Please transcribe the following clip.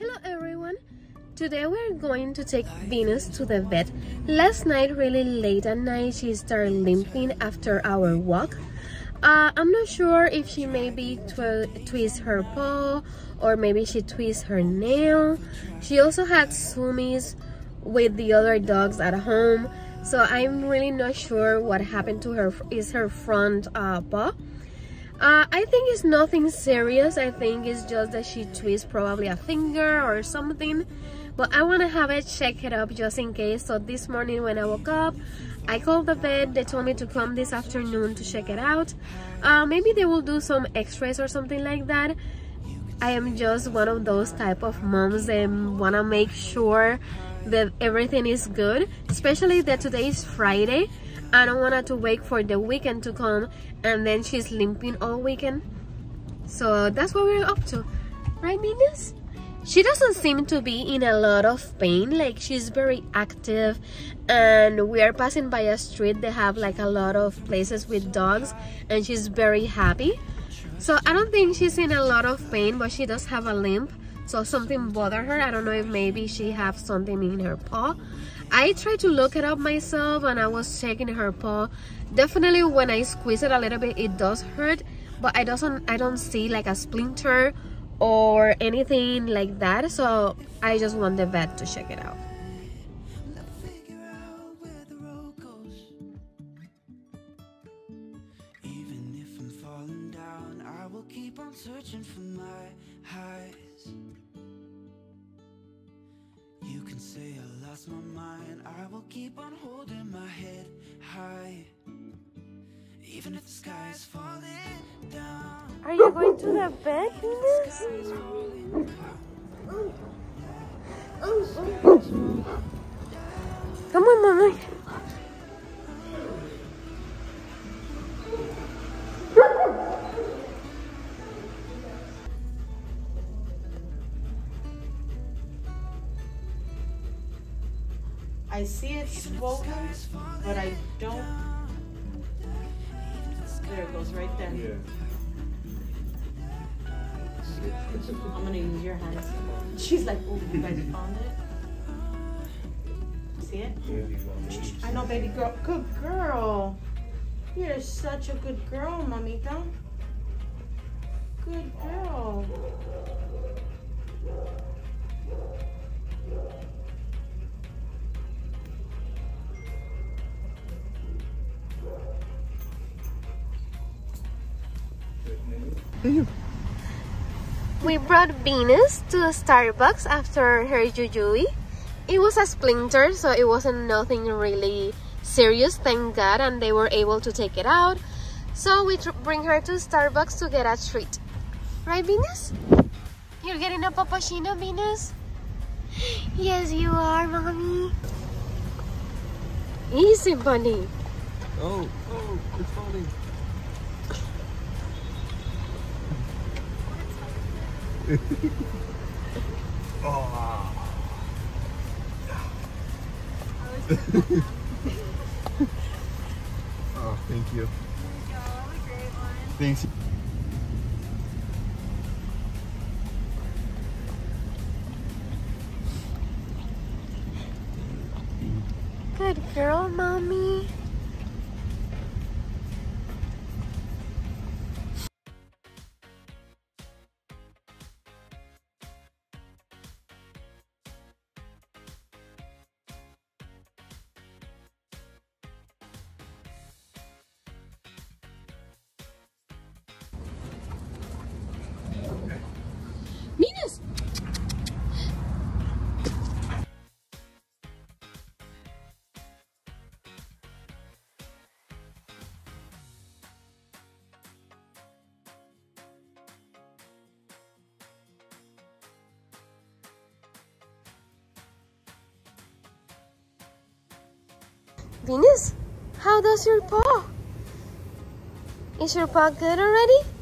Hello everyone! Today we're going to take Venus to the vet. Last night, really late at night, she started limping after our walk. Uh, I'm not sure if she maybe tw twist her paw or maybe she twist her nail. She also had zoomies with the other dogs at home. So I'm really not sure what happened to her is her front uh, paw. Uh, I think it's nothing serious. I think it's just that she twists probably a finger or something. But I want to have it check it up just in case. So this morning when I woke up, I called the vet. They told me to come this afternoon to check it out. Uh, maybe they will do some x-rays or something like that. I am just one of those type of moms and want to make sure that everything is good. Especially that today is Friday. I don't want her to wait for the weekend to come and then she's limping all weekend. So that's what we're up to. Right, Venus? She doesn't seem to be in a lot of pain. Like, she's very active. And we are passing by a street They have like a lot of places with dogs. And she's very happy. So I don't think she's in a lot of pain, but she does have a limp. So something bothered her. I don't know if maybe she have something in her paw. I tried to look it up myself and I was checking her paw. Definitely when I squeeze it a little bit, it does hurt, but I doesn't I don't see like a splinter or anything like that. So I just want the vet to check it out. searching for my highs say I lost my mind. I will keep on holding my head high. Even if the sky is falling down. Are you going to the bed, Come on, Mama. I see it swollen, but I don't. There it goes right there. Yeah. I'm gonna use your hands. She's like, oh, you guys found it? See it? I know, baby girl. Good girl. You're such a good girl, mamita. Good girl. We brought Venus to Starbucks after her jujui. It was a splinter, so it wasn't nothing really serious, thank God, and they were able to take it out. So we bring her to Starbucks to get a treat. Right, Venus? You're getting a puppuccino, Venus? Yes, you are, Mommy. Easy, bunny. Oh, oh, it's falling. Oh. oh, thank you. Thanks. Good girl, mommy. Venus, how does your paw? Is your paw good already?